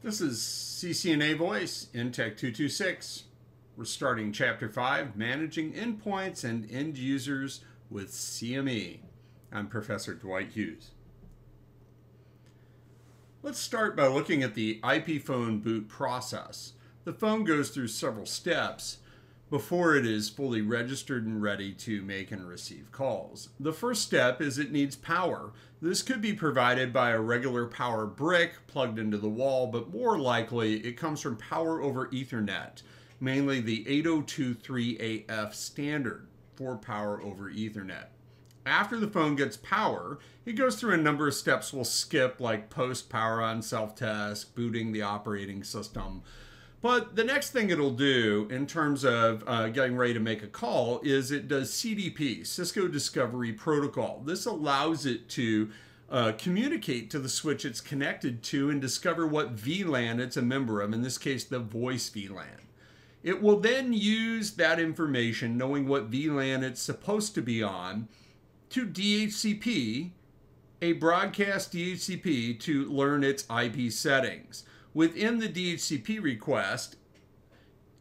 This is CCNA Voice, NTEC 226. We're starting Chapter 5, Managing Endpoints and End Users with CME. I'm Professor Dwight Hughes. Let's start by looking at the IP phone boot process. The phone goes through several steps before it is fully registered and ready to make and receive calls. The first step is it needs power. This could be provided by a regular power brick plugged into the wall, but more likely it comes from power over Ethernet, mainly the 802.3af standard for power over Ethernet. After the phone gets power, it goes through a number of steps we'll skip, like post power on self test, booting the operating system, but the next thing it'll do in terms of uh, getting ready to make a call is it does CDP, Cisco Discovery Protocol. This allows it to uh, communicate to the switch it's connected to and discover what VLAN it's a member of, in this case, the voice VLAN. It will then use that information, knowing what VLAN it's supposed to be on, to DHCP, a broadcast DHCP, to learn its IP settings within the DHCP request,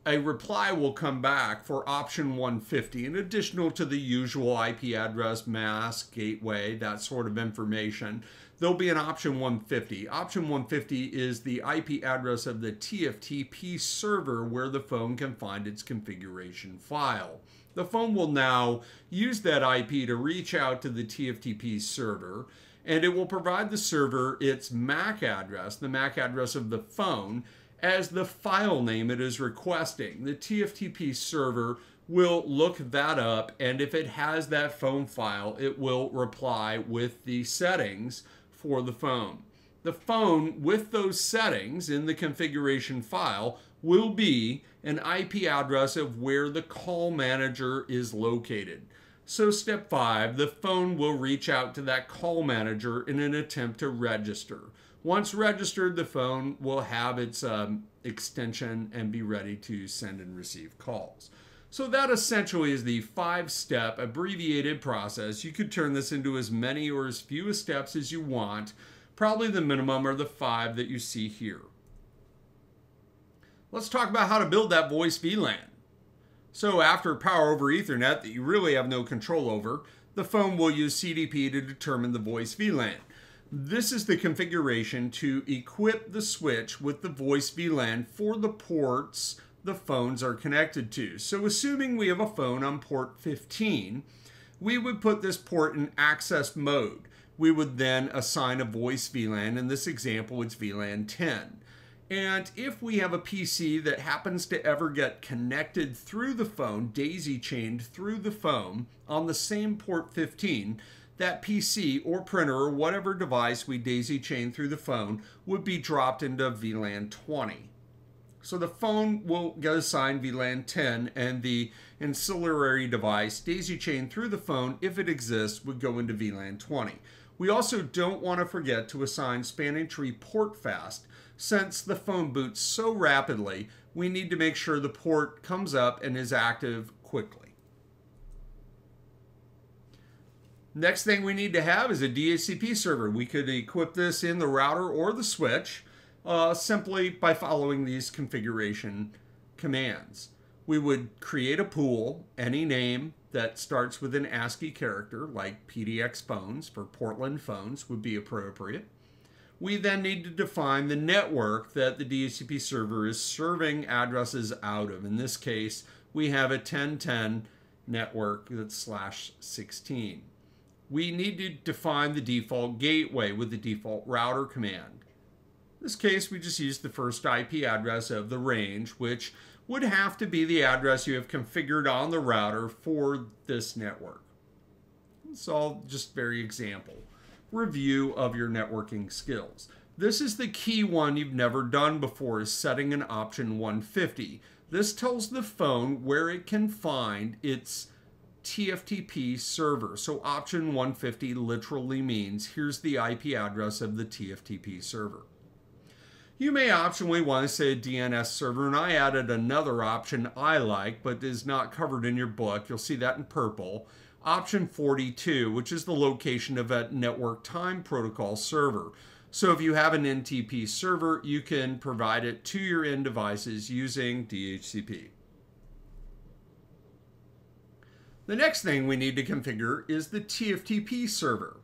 a reply will come back for option 150, in additional to the usual IP address, mask, gateway, that sort of information. There'll be an option 150. Option 150 is the IP address of the TFTP server where the phone can find its configuration file. The phone will now use that IP to reach out to the TFTP server and it will provide the server its MAC address, the MAC address of the phone, as the file name it is requesting. The TFTP server will look that up, and if it has that phone file, it will reply with the settings for the phone. The phone with those settings in the configuration file will be an IP address of where the call manager is located. So step five, the phone will reach out to that call manager in an attempt to register. Once registered, the phone will have its um, extension and be ready to send and receive calls. So that essentially is the five-step abbreviated process. You could turn this into as many or as few steps as you want. Probably the minimum are the five that you see here. Let's talk about how to build that voice VLAN. So after power over Ethernet that you really have no control over, the phone will use CDP to determine the voice VLAN. This is the configuration to equip the switch with the voice VLAN for the ports the phones are connected to. So assuming we have a phone on port 15, we would put this port in access mode. We would then assign a voice VLAN. In this example, it's VLAN 10. And if we have a PC that happens to ever get connected through the phone, daisy chained through the phone on the same port 15, that PC or printer or whatever device we daisy chain through the phone would be dropped into VLAN 20. So the phone will get assigned VLAN 10 and the ancillary device daisy chained through the phone, if it exists, would go into VLAN 20. We also don't want to forget to assign spanning tree port fast since the phone boots so rapidly, we need to make sure the port comes up and is active quickly. Next thing we need to have is a DHCP server. We could equip this in the router or the switch uh, simply by following these configuration commands. We would create a pool, any name that starts with an ASCII character, like PDX phones for Portland phones would be appropriate we then need to define the network that the DHCP server is serving addresses out of. In this case, we have a 1010 network that's slash 16. We need to define the default gateway with the default router command. In this case, we just use the first IP address of the range, which would have to be the address you have configured on the router for this network. It's all just very example review of your networking skills. This is the key one you've never done before is setting an option 150. This tells the phone where it can find its TFTP server. So option 150 literally means here's the IP address of the TFTP server. You may optionally want to say DNS server, and I added another option I like, but is not covered in your book. You'll see that in purple option 42, which is the location of a network time protocol server. So if you have an NTP server, you can provide it to your end devices using DHCP. The next thing we need to configure is the TFTP server.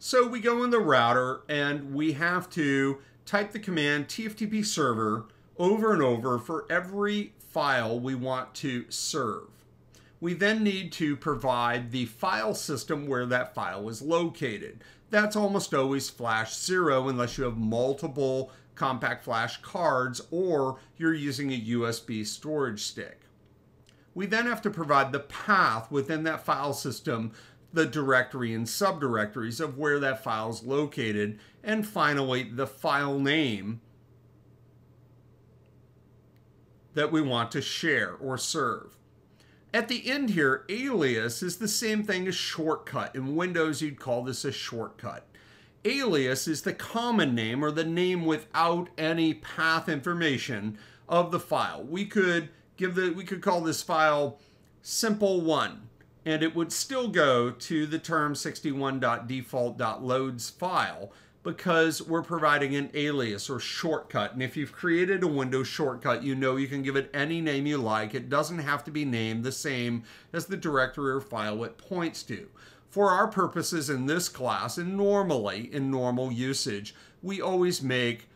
So we go in the router and we have to type the command TFTP server over and over for every file we want to serve. We then need to provide the file system where that file is located. That's almost always flash zero unless you have multiple compact flash cards or you're using a USB storage stick. We then have to provide the path within that file system, the directory and subdirectories of where that file is located, and finally the file name that we want to share or serve. At the end here, alias is the same thing as shortcut. In Windows, you'd call this a shortcut. Alias is the common name or the name without any path information of the file. We could give the we could call this file simple1 and it would still go to the term 61.default.loads file because we're providing an alias or shortcut. And if you've created a Windows shortcut, you know you can give it any name you like. It doesn't have to be named the same as the directory or file it points to. For our purposes in this class, and normally in normal usage, we always make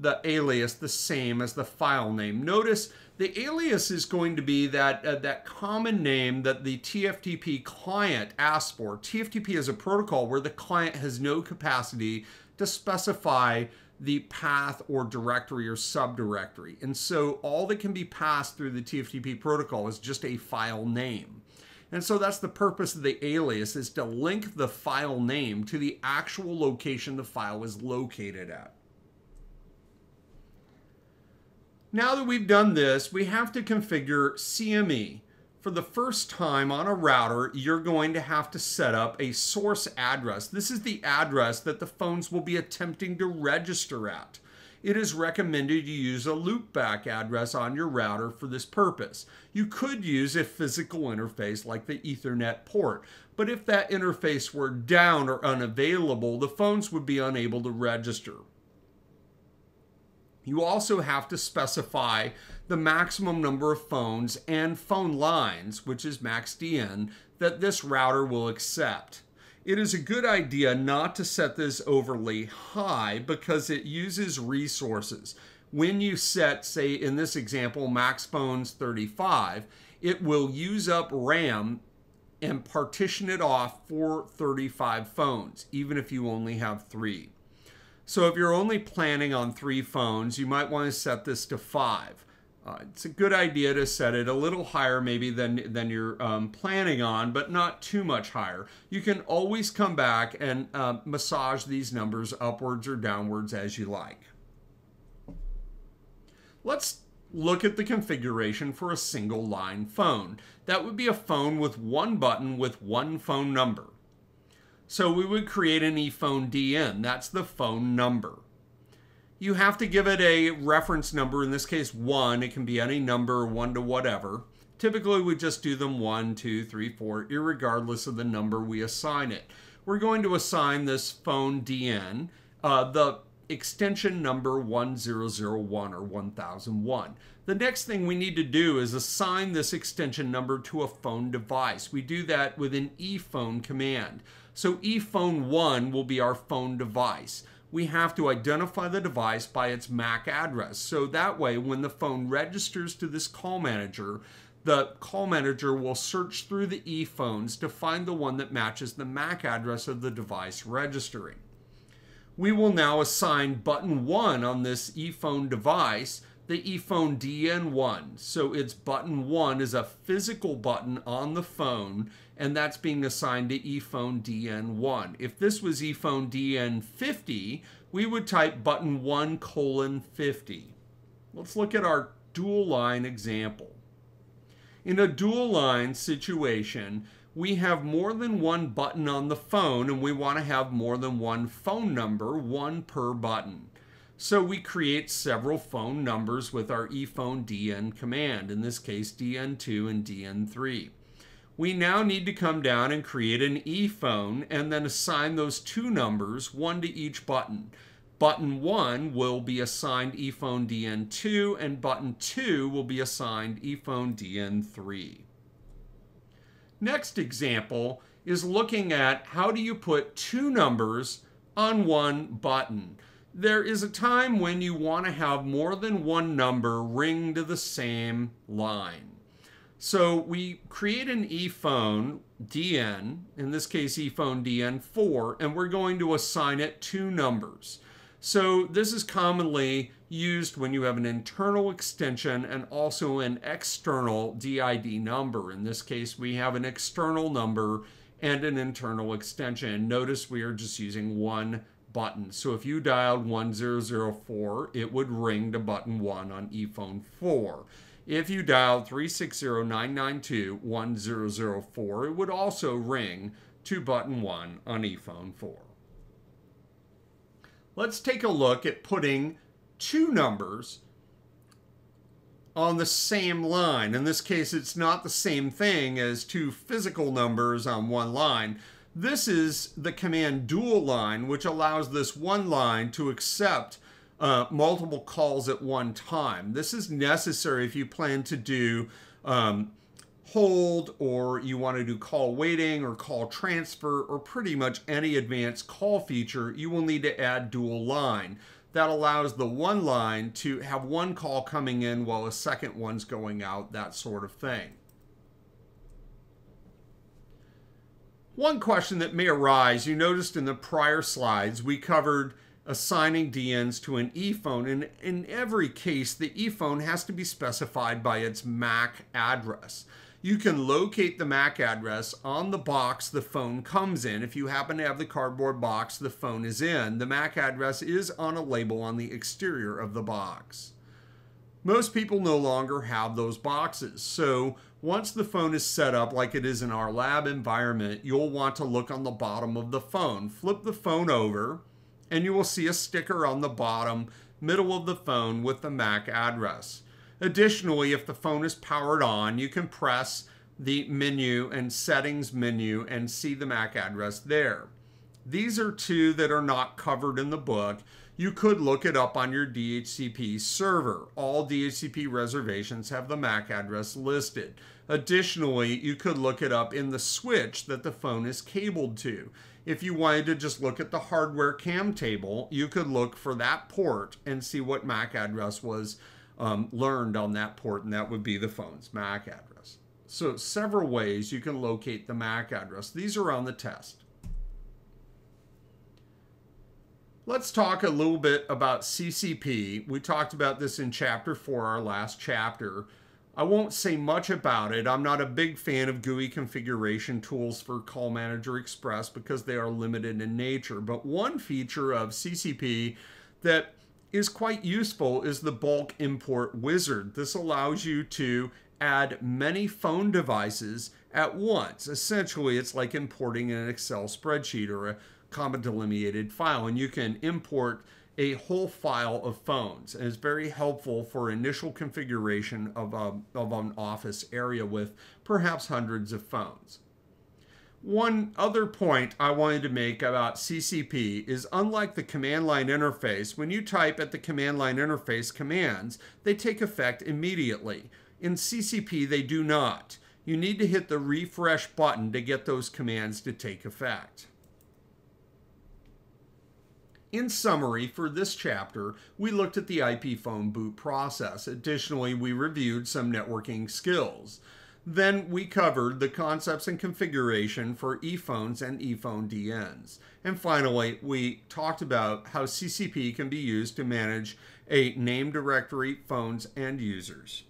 the alias the same as the file name. Notice the alias is going to be that, uh, that common name that the TFTP client asks for. TFTP is a protocol where the client has no capacity to specify the path or directory or subdirectory. And so all that can be passed through the TFTP protocol is just a file name. And so that's the purpose of the alias is to link the file name to the actual location the file is located at. Now that we've done this, we have to configure CME. For the first time on a router, you're going to have to set up a source address. This is the address that the phones will be attempting to register at. It is recommended you use a loopback address on your router for this purpose. You could use a physical interface like the Ethernet port, but if that interface were down or unavailable, the phones would be unable to register. You also have to specify the maximum number of phones and phone lines, which is MaxDN, that this router will accept. It is a good idea not to set this overly high because it uses resources. When you set, say in this example, max phones 35, it will use up RAM and partition it off for 35 phones, even if you only have three. So if you're only planning on three phones, you might want to set this to five. Uh, it's a good idea to set it a little higher maybe than, than you're um, planning on, but not too much higher. You can always come back and uh, massage these numbers upwards or downwards as you like. Let's look at the configuration for a single line phone. That would be a phone with one button with one phone number. So we would create an ePhone DN. That's the phone number. You have to give it a reference number, in this case one. It can be any number, one to whatever. Typically we just do them one, two, three, four, regardless of the number we assign it. We're going to assign this phone DN uh, the extension number 1001 or 1001. The next thing we need to do is assign this extension number to a phone device. We do that with an ePhone command. So ePhone1 will be our phone device. We have to identify the device by its MAC address. So that way, when the phone registers to this call manager, the call manager will search through the ePhones to find the one that matches the MAC address of the device registering. We will now assign button 1 on this ePhone device the ePhone DN1. So its button 1 is a physical button on the phone and that's being assigned to ePhone DN1. If this was ePhone DN50, we would type button 1 colon 50. Let's look at our dual line example. In a dual line situation, we have more than one button on the phone and we want to have more than one phone number, one per button. So we create several phone numbers with our ePhone DN command, in this case DN2 and DN3. we now need to come down and create an ePhone and then assign those two numbers, one to each button. Button 1 will be assigned ePhone DN2 and button 2 will be assigned ePhone DN3. Next example is looking at how do you put two numbers on one button. There is a time when you want to have more than one number ring to the same line. So we create an ePhone DN, in this case ePhone DN4, and we're going to assign it two numbers. So this is commonly used when you have an internal extension and also an external DID number. In this case, we have an external number and an internal extension. Notice we are just using one button. So if you dialed 1004, it would ring to button 1 on ePhone 4. If you dialed 360-992-1004, it would also ring to button 1 on ePhone 4. Let's take a look at putting two numbers on the same line. In this case, it's not the same thing as two physical numbers on one line. This is the command dual line, which allows this one line to accept uh, multiple calls at one time. This is necessary if you plan to do um, hold or you want to do call waiting or call transfer or pretty much any advanced call feature, you will need to add dual line. That allows the one line to have one call coming in while a second one's going out, that sort of thing. One question that may arise, you noticed in the prior slides, we covered assigning DNs to an ePhone. And in every case, the ePhone has to be specified by its MAC address. You can locate the MAC address on the box the phone comes in. If you happen to have the cardboard box the phone is in, the MAC address is on a label on the exterior of the box. Most people no longer have those boxes. So once the phone is set up like it is in our lab environment, you'll want to look on the bottom of the phone. Flip the phone over and you will see a sticker on the bottom middle of the phone with the MAC address. Additionally, if the phone is powered on, you can press the menu and settings menu and see the MAC address there. These are two that are not covered in the book. You could look it up on your DHCP server. All DHCP reservations have the MAC address listed. Additionally, you could look it up in the switch that the phone is cabled to. If you wanted to just look at the hardware cam table, you could look for that port and see what MAC address was um, learned on that port, and that would be the phone's MAC address. So several ways you can locate the MAC address. These are on the test. Let's talk a little bit about CCP. We talked about this in chapter four, our last chapter. I won't say much about it. I'm not a big fan of GUI configuration tools for Call Manager Express because they are limited in nature. But one feature of CCP that is quite useful is the bulk import wizard. This allows you to add many phone devices at once. Essentially, it's like importing an Excel spreadsheet or a comma delimited file, and you can import a whole file of phones. And it's very helpful for initial configuration of, a, of an office area with perhaps hundreds of phones. One other point I wanted to make about CCP is unlike the command line interface, when you type at the command line interface commands, they take effect immediately. In CCP, they do not. You need to hit the refresh button to get those commands to take effect. In summary, for this chapter, we looked at the IP phone boot process. Additionally, we reviewed some networking skills. Then we covered the concepts and configuration for ePhones and ePhone DNs. And finally, we talked about how CCP can be used to manage a name directory, phones, and users.